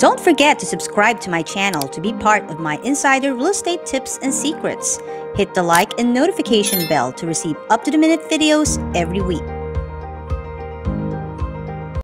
Don't forget to subscribe to my channel to be part of my insider real estate tips and secrets. Hit the like and notification bell to receive up to the minute videos every week.